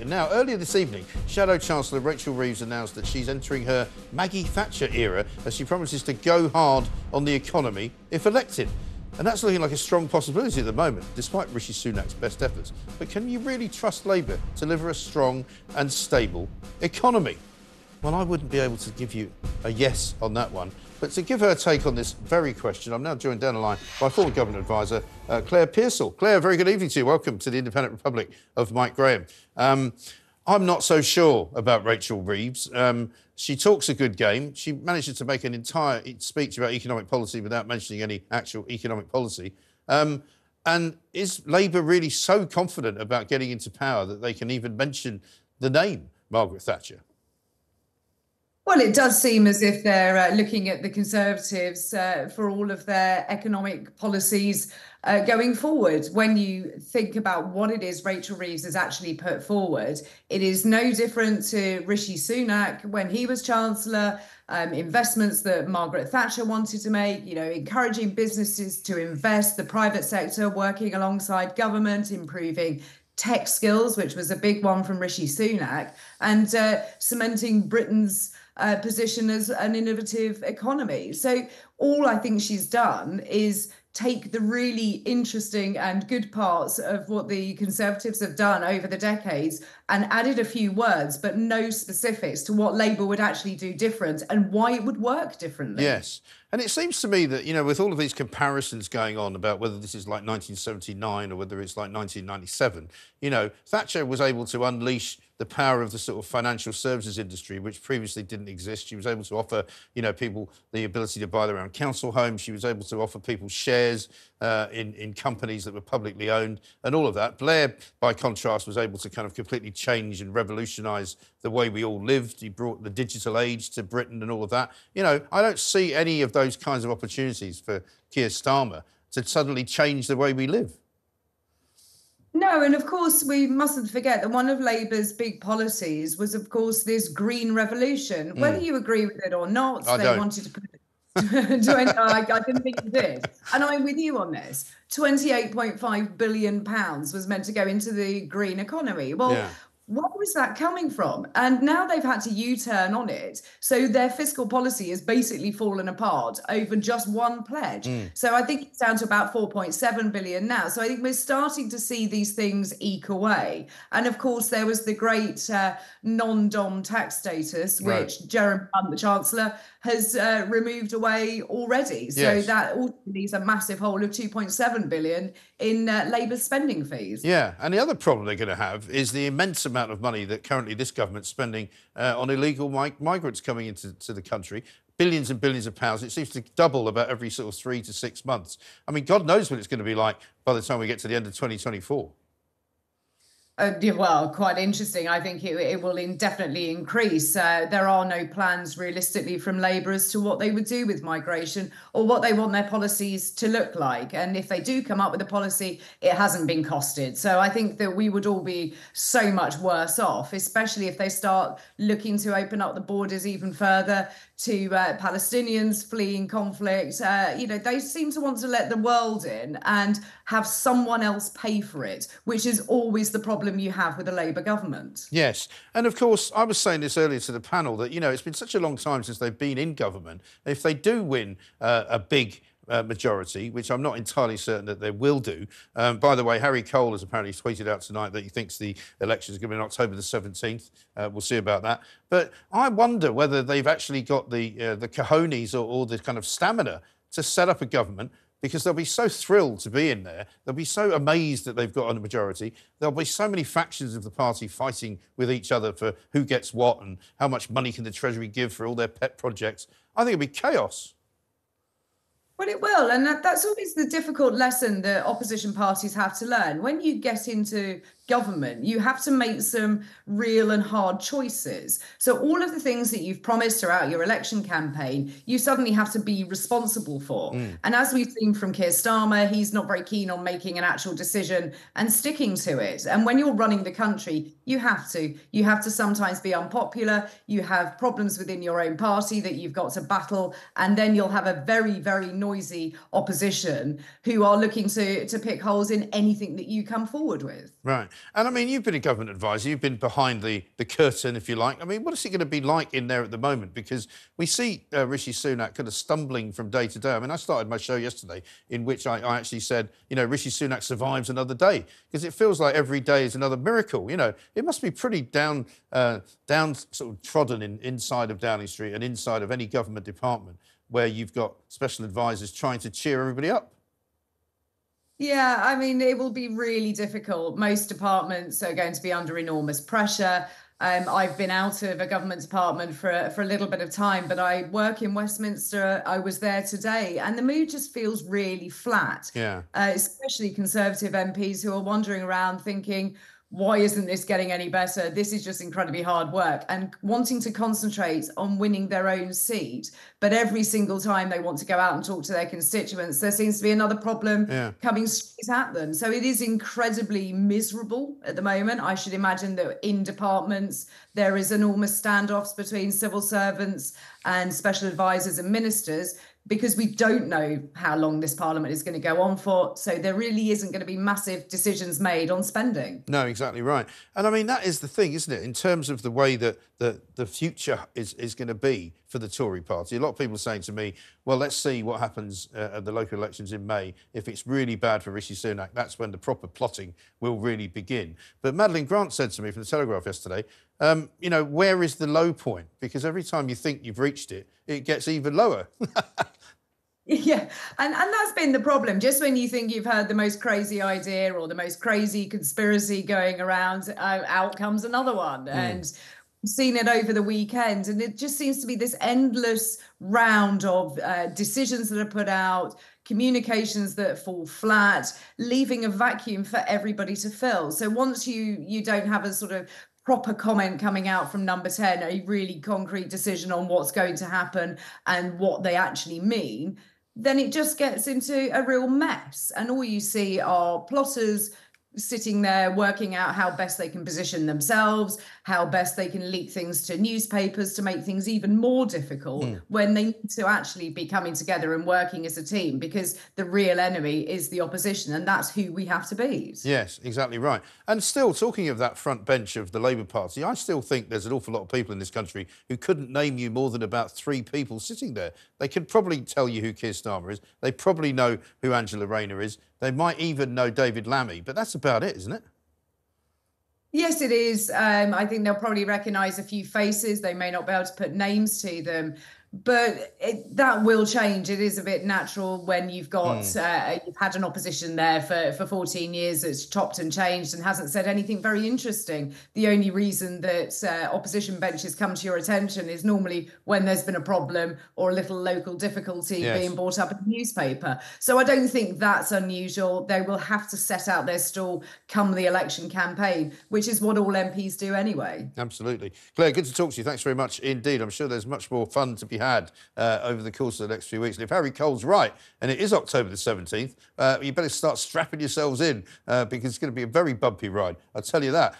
And now, earlier this evening, Shadow Chancellor Rachel Reeves announced that she's entering her Maggie Thatcher era as she promises to go hard on the economy if elected. And that's looking like a strong possibility at the moment, despite Rishi Sunak's best efforts. But can you really trust Labour to deliver a strong and stable economy? Well, I wouldn't be able to give you a yes on that one. But to give her a take on this very question, I'm now joined down the line by former government advisor uh, Claire Pearsall. Claire, very good evening to you. Welcome to the Independent Republic of Mike Graham. Um, I'm not so sure about Rachel Reeves. Um, she talks a good game. She manages to make an entire speech about economic policy without mentioning any actual economic policy. Um, and is Labour really so confident about getting into power that they can even mention the name Margaret Thatcher? Well, it does seem as if they're uh, looking at the Conservatives uh, for all of their economic policies uh, going forward. When you think about what it is Rachel Reeves has actually put forward, it is no different to Rishi Sunak when he was Chancellor. Um, investments that Margaret Thatcher wanted to make, you know, encouraging businesses to invest, the private sector working alongside government, improving tech skills, which was a big one from Rishi Sunak, and uh, cementing Britain's uh, position as an innovative economy. So all I think she's done is take the really interesting and good parts of what the Conservatives have done over the decades and added a few words, but no specifics to what Labour would actually do different and why it would work differently. Yes. And it seems to me that, you know, with all of these comparisons going on about whether this is like 1979 or whether it's like 1997, you know, Thatcher was able to unleash the power of the sort of financial services industry, which previously didn't exist. She was able to offer, you know, people the ability to buy their own council homes. She was able to offer people shares uh, in in companies that were publicly owned, and all of that. Blair, by contrast, was able to kind of completely change and revolutionise the way we all lived. He brought the digital age to Britain and all of that. You know, I don't see any of those kinds of opportunities for Keir Starmer to suddenly change the way we live. No, and of course, we mustn't forget that one of Labour's big policies was, of course, this green revolution. Mm. Whether you agree with it or not, I they don't. wanted to put it. 20, I, I didn't think you did. And I'm with you on this. 28.5 billion pounds was meant to go into the green economy. Well, yeah where was that coming from? And now they've had to U turn on it. So their fiscal policy has basically fallen apart over just one pledge. Mm. So I think it's down to about 4.7 billion now. So I think we're starting to see these things eke away. And of course, there was the great uh, non dom tax status, which right. Jeremy Hunt, the Chancellor, has uh, removed away already. So yes. that also leaves a massive hole of 2.7 billion in uh, Labour spending fees. Yeah, and the other problem they're going to have is the immense amount of money that currently this government's spending uh, on illegal mi- migrants coming into to the country. Billions and billions of pounds. It seems to double about every sort of three to six months. I mean, God knows what it's going to be like by the time we get to the end of 2024. Uh, well, quite interesting. I think it, it will indefinitely increase. Uh, there are no plans realistically from Labour as to what they would do with migration or what they want their policies to look like. And if they do come up with a policy, it hasn't been costed. So I think that we would all be so much worse off, especially if they start looking to open up the borders even further to uh, Palestinians fleeing conflict. Uh, you know, they seem to want to let the world in and have someone else pay for it, which is always the problem you have with a Labour government. Yes. And of course, I was saying this earlier to the panel that, you know, it's been such a long time since they've been in government. If they do win uh, a big uh, majority, which I'm not entirely certain that they will do. Um, by the way, Harry Cole has apparently tweeted out tonight that he thinks the election is going to be on October the 17th. Uh, we'll see about that. But I wonder whether they've actually got the uh, the cojones or, or the kind of stamina to set up a government because they'll be so thrilled to be in there. They'll be so amazed that they've got a majority. There'll be so many factions of the party fighting with each other for who gets what and how much money can the Treasury give for all their pet projects. I think it'll be chaos. Well, it will. And that, that's always the difficult lesson that opposition parties have to learn. When you get into government, you have to make some real and hard choices. So, all of the things that you've promised throughout your election campaign, you suddenly have to be responsible for. Mm. And as we've seen from Keir Starmer, he's not very keen on making an actual decision and sticking to it. And when you're running the country, you have to. You have to sometimes be unpopular. You have problems within your own party that you've got to battle. And then you'll have a very, very noisy opposition who are looking to, to pick holes in anything that you come forward with. Right. And I mean, you've been a government advisor, you've been behind the, the curtain, if you like. I mean, what is it going to be like in there at the moment? Because we see uh, Rishi Sunak kind of stumbling from day to day. I mean, I started my show yesterday in which I, I actually said, you know, Rishi Sunak survives another day because it feels like every day is another miracle. You know, it must be pretty down, uh, down sort of trodden in, inside of Downing Street and inside of any government department where you've got special advisors trying to cheer everybody up. Yeah, I mean, it will be really difficult. Most departments are going to be under enormous pressure. Um, I've been out of a government department for for a little bit of time, but I work in Westminster. I was there today, and the mood just feels really flat. Yeah. Uh, especially Conservative MPs who are wandering around thinking, why isn't this getting any better? This is just incredibly hard work and wanting to concentrate on winning their own seat. But every single time they want to go out and talk to their constituents, there seems to be another problem yeah. coming straight at them. So it is incredibly miserable at the moment. I should imagine that in departments, there is enormous standoffs between civil servants and special advisors and ministers because we don't know how long this parliament is going to go on for. So there really isn't going to be massive decisions made on spending. No, exactly right. And I mean, that is the thing, isn't it? In terms of the way that the, the future is, is going to be for the Tory party. A lot of people are saying to me, well, let's see what happens uh, at the local elections in May. If it's really bad for Rishi Sunak, that's when the proper plotting will really begin. But Madeline Grant said to me from the Telegraph yesterday, um, you know, where is the low point? Because every time you think you've reached it, it gets even lower. Yeah, and and that's been the problem. Just when you think you've heard the most crazy idea or the most crazy conspiracy going around, uh, out comes another one, mm. and seen it over the weekend, and it just seems to be this endless round of uh, decisions that are put out, communications that fall flat, leaving a vacuum for everybody to fill. So once you you don't have a sort of proper comment coming out from number 10 a really concrete decision on what's going to happen and what they actually mean then it just gets into a real mess. And all you see are plotters sitting there working out how best they can position themselves, how best they can leak things to newspapers to make things even more difficult mm. when they need to actually be coming together and working as a team because the real enemy is the opposition and that's who we have to beat. Yes, exactly right. And still, talking of that front bench of the Labour Party, I still think there's an awful lot of people in this country who couldn't name you more than about three people sitting there. They could probably tell you who Keir Starmer is. They probably know who Angela Rayner is. They might even know David Lammy, but that's about it, isn't it? Yes, it is. Um, I think they'll probably recognise a few faces. They may not be able to put names to them, but it, that will change. It is a bit natural when you've got mm. uh, you've had an opposition there for for 14 years that's chopped and changed and hasn't said anything very interesting. The only reason that uh, opposition benches come to your attention is normally when there's been a problem or a little local difficulty yes. being brought up in the newspaper. So I don't think that's unusual. They will have to set out their stall come the election campaign, which is what all MPs do anyway. Absolutely, Claire. Good to talk to you. Thanks very much indeed. I'm sure there's much more fun to be had uh, over the course of the next few weeks. And if Harry Cole's right, and it is October the 17th, uh, you better start strapping yourselves in uh, because it's going to be a very bumpy ride. I'll tell you that.